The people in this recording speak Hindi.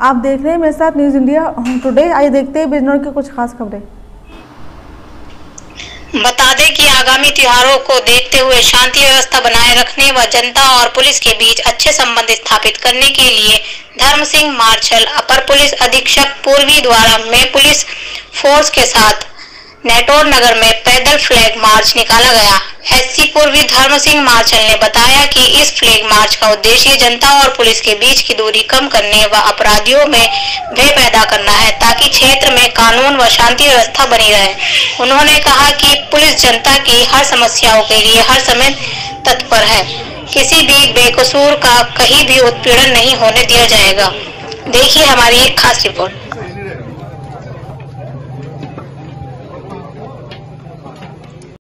आप देख रहे हैं मेरे साथ न्यूज़ इंडिया टुडे आइए देखते हैं बिजनौर की कुछ खास खबरें। बता दें कि आगामी त्योहारों को देखते हुए शांति व्यवस्था बनाए रखने व जनता और पुलिस के बीच अच्छे संबंध स्थापित करने के लिए धर्म सिंह मार्शल, अपर पुलिस अधीक्षक, पूर्वी द्वारा में पुलिस फोर्स के साथ नेटोर नगर में पैदल फ्लैग मार्च निकाला गया। पूर्वी धर्म सिंह मार्शल ने बताया कि इस फ्लैग मार्च का उद्देश्य जनता और पुलिस के बीच की दूरी कम करने व अपराधियों में भय पैदा करना है, ताकि क्षेत्र में कानून व शांति व्यवस्था बनी रहे। उन्होंने कहा कि पुलिस जनता की हर समस्याओं के लिए हर समय तत्पर है। किसी भी बेकसूर का कहीं भी उत्पीड़न नहीं होने दिया जाएगा। देखिए हमारी एक खास रिपोर्ट।